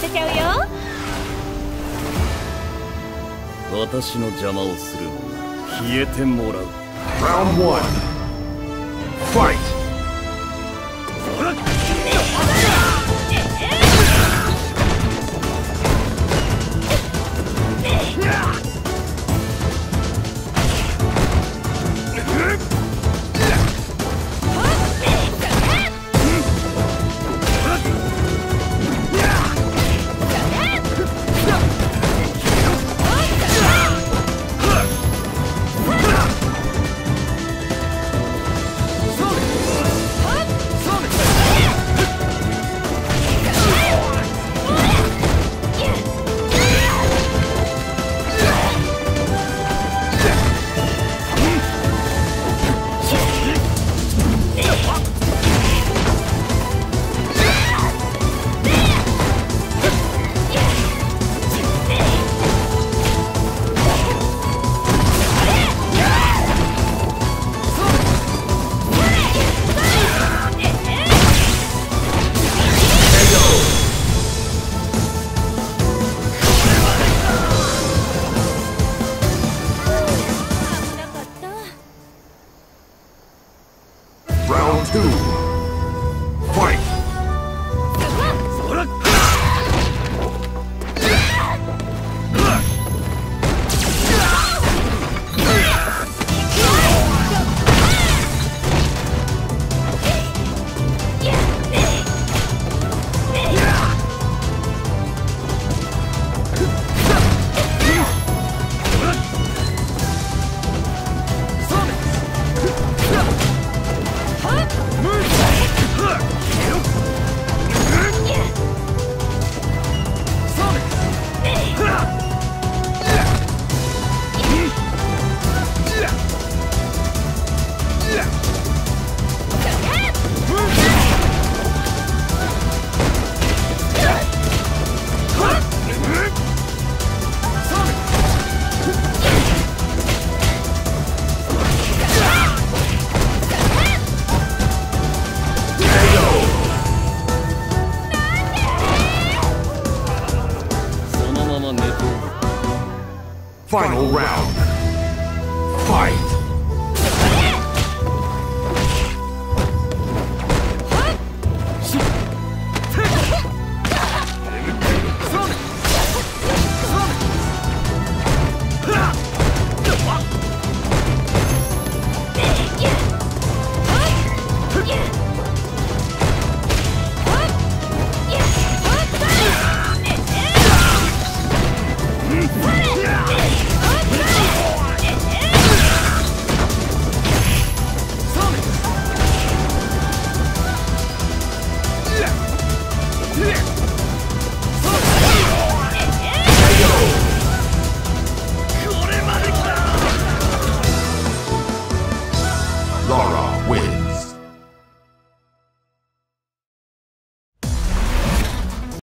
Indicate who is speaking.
Speaker 1: せちゃうよ。私の邪魔をするも消えてもらう。
Speaker 2: 1 Final round. Fight! Laura wins.